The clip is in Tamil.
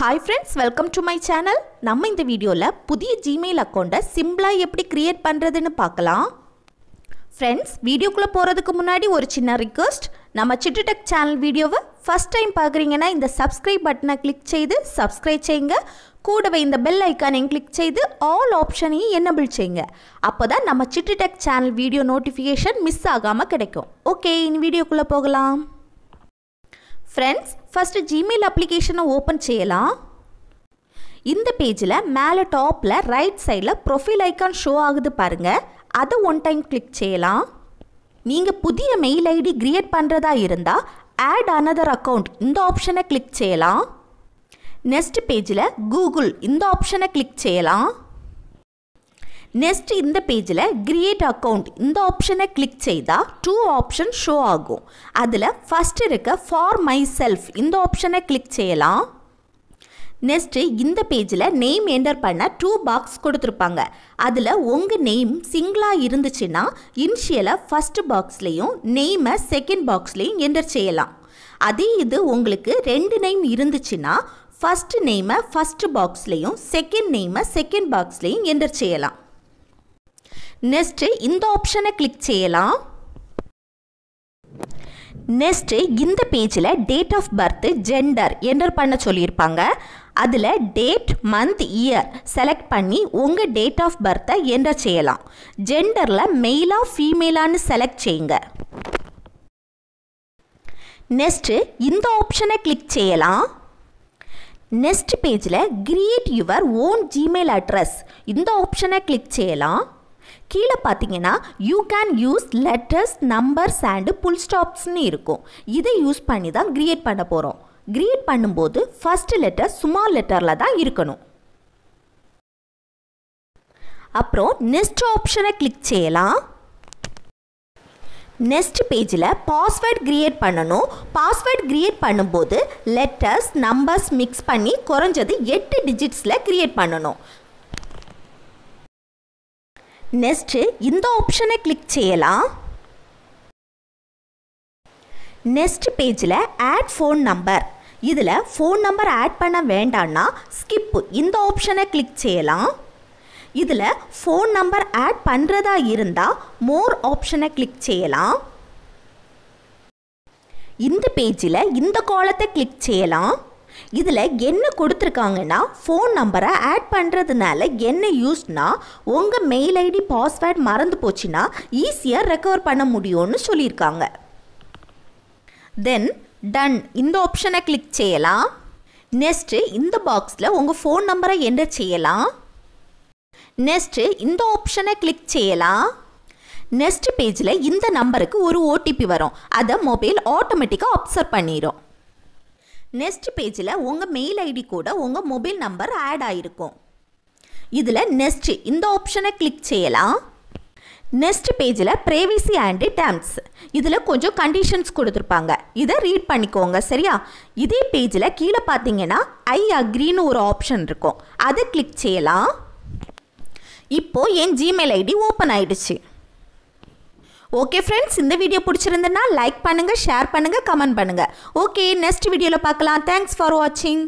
Hi friends welcome to my channel நம்ம இந்த வீடியோவில் புதிய ஜிமெயில் அக்கௌண்ட்டை சிம்பிளாக எப்படி க்ரியேட் பண்ணுறதுன்னு பார்க்கலாம். ஃப்ரெண்ட்ஸ் வீடியோக்குள்ளே போகிறதுக்கு முன்னாடி ஒரு சின்ன ரிக்வஸ்ட் நம்ம சிட்டுடெக் சேனல் வீடியோவை ஃபஸ்ட் டைம் பார்க்குறீங்கன்னா இந்த சப்ஸ்கிரைப் பட்டனை கிளிக் செய்து சப்ஸ்கிரைப் செய்யுங்க. கூடவே இந்த பெல் ஐக்கானையும் கிளிக் செய்து ஆல் ஆப்ஷனையும் என்னபிள் செய்யுங்க. அப்போ தான் நம்ம சிட்டுடெக் சேனல் வீடியோ நோட்டிஃபிகேஷன் மிஸ் ஆகாமல் கிடைக்கும். ஓகே இந்த வீடியோக்குள்ளே போகலாம். ஃப்ரெண்ட்ஸ் ஃபஸ்ட்டு ஜிமெயில் அப்ளிகேஷனை ஓப்பன் செய்யலாம். இந்த பேஜில் மேலே டாப்பில் ரைட் சைடில் ப்ரொஃபைல் ஐக்கான் ஷோ ஆகுது பாருங்கள் அதை ஒன் டைம் கிளிக் செய்யலாம். நீங்கள் புதிய மெயில் ஐடி கிரியேட் பண்ணுறதா இருந்தால் ஆட் அனதர் அக்கௌண்ட் இந்த ஆப்ஷனை கிளிக் செய்யலாம். நெக்ஸ்ட் பேஜில் கூகுள் இந்த ஆப்ஷனை கிளிக் செய்யலாம். நெக்ஸ்ட் இந்த பேஜில் கிரியேட் அக்கௌண்ட் இந்த ஆப்ஷனை கிளிக் செய்தால் டூ ஆப்ஷன் ஷோ ஆகும். அதில் ஃபஸ்ட்டு இருக்க ஃபார் மை செல்ஃப் இந்த ஆப்ஷனை கிளிக் செய்யலாம். நெக்ஸ்ட்டு இந்த பேஜில் நேம் என்டர் பண்ண டூ பாக்ஸ் கொடுத்துருப்பாங்க. அதில் உங்கள் நேம் சிங்கிளாக இருந்துச்சுன்னா இனிஷியலை ஃபஸ்ட்டு பாக்ஸ்லேயும் நெய்மை செகண்ட் பாக்ஸ்லேயும் என்டர் செய்யலாம். அதே இது உங்களுக்கு ரெண்டு நேம் இருந்துச்சுன்னா ஃபஸ்ட்டு நேமை ஃபஸ்ட்டு பாக்ஸ்லேயும் செகண்ட் நேமை செகண்ட் பாக்ஸ்லேயும் என்டர் செய்யலாம். நெக்ஸ்ட்டு இந்த ஆப்ஷனை கிளிக் செய்யலாம். நெக்ஸ்ட்டு இந்த பேஜில் date of birth gender enter பண்ண சொல்லியிருப்பாங்க. அதில் டேட் மந்த் இயர் செலக்ட் பண்ணி உங்கள் டேட் ஆஃப் பர்த்தை என்டர் செய்யலாம். ஜெண்டரில் மெயிலாக ஃபீமேலான்னு செலக்ட் செய்யுங்க. நெக்ஸ்ட்டு இந்த ஆப்ஷனை கிளிக் செய்யலாம். நெக்ஸ்ட் பேஜில் create your own Gmail address இந்த ஆப்ஷனை கிளிக் செய்யலாம். கீழே பார்த்தீங்கன்னா you can use letters numbers and full ஸ்டாப்ஸ்னு இருக்கும். இதை யூஸ் பண்ணி தான் கிரியேட் பண்ண போகிறோம் கிரியேட் பண்ணும்போது ஃபஸ்ட் லெட்டர் ஸ்மால் லெட்டரில் தான் இருக்கணும். அப்புறம் நெக்ஸ்ட் ஆப்ஷனை கிளிக் செய்யலாம். நெக்ஸ்ட் பேஜில் பாஸ்வேர்ட் கிரியேட் பண்ணணும். பாஸ்வேர்ட் க்ரியேட் பண்ணும்போது லெட்டர்ஸ் நம்பர்ஸ் மிக்ஸ் பண்ணி குறைஞ்சது எட்டு டிஜிட்ஸில் க்ரியேட் பண்ணணும். நெஸ்ட்டு இந்த ஆப்ஷனை கிளிக் செய்யலாம். நெக்ஸ்ட் பேஜில் ஆட் ஃபோன் நம்பர் இதில் ஃபோன் நம்பர் ஆட் பண்ண வேண்டான்னா ஸ்கிப்பு இந்த ஆப்ஷனை கிளிக் செய்யலாம். இதில் ஃபோன் நம்பர் ஆட் பண்ணுறதா இருந்தால் மோர் ஆப்ஷனை கிளிக் செய்யலாம். இந்த பேஜில் இந்த காலத்தை கிளிக் செய்யலாம். இதில் என்ன கொடுத்துருக்காங்கன்னா ஃபோன் நம்பரை ஆட் பண்ணுறதுனால என்ன யூஸ்னா உங்கள் மெயில் ஐடி பாஸ்வேர்ட் மறந்து போச்சுன்னா ஈஸியாக ரெக்கவர் பண்ண முடியும்னு சொல்லியிருக்காங்க. தென் டன் இந்த ஆப்ஷனை கிளிக் செய்யலாம். நெக்ஸ்ட்டு இந்த பாக்ஸில் உங்கள் ஃபோன் நம்பரை என்டர் செய்யலாம். நெக்ஸ்ட்டு இந்த ஆப்ஷனை கிளிக் செய்யலாம். நெக்ஸ்ட் பேஜில் இந்த நம்பருக்கு ஒரு ஓடிபி வரும். அதை மொபைல் ஆட்டோமேட்டிக்காக அப்சர்வ் பண்ணிடும் நெக்ஸ்ட் பேஜில் உங்கள் மெயில் ஐடி கூட உங்கள் மொபைல் நம்பர் ஆட் ஆகிருக்கும் இதில் நெக்ஸ்ட் இந்த ஆப்ஷனை கிளிக் செய்யலாம். நெக்ஸ்ட் பேஜில் ப்ரைவேசி அண்டு டேம்ஸ் இதில் கொஞ்சம் கண்டிஷன்ஸ் கொடுத்துருப்பாங்க. இதை ரீட் பண்ணிக்கோங்க சரியா? இதே பேஜில் கீழே பார்த்தீங்கன்னா ஐ அக்ரின்னு ஒரு ஆப்ஷன் இருக்கும். அதை கிளிக் செய்யலாம். இப்போது என் ஜிமெயில் ஐடி ஓப்பன் ஆயிடுச்சு. ஓகே ஃப்ரெண்ட்ஸ் இந்த வீடியோ பிடிச்சிருந்தனா லைக் பண்ணுங்கள் ஷேர் பண்ணுங்கள் கமெண்ட் பண்ணுங்கள் ஓகே நெக்ஸ்ட் வீடியோவில் பார்க்கலாம். தேங்க்ஸ் ஃபார் வாட்சிங்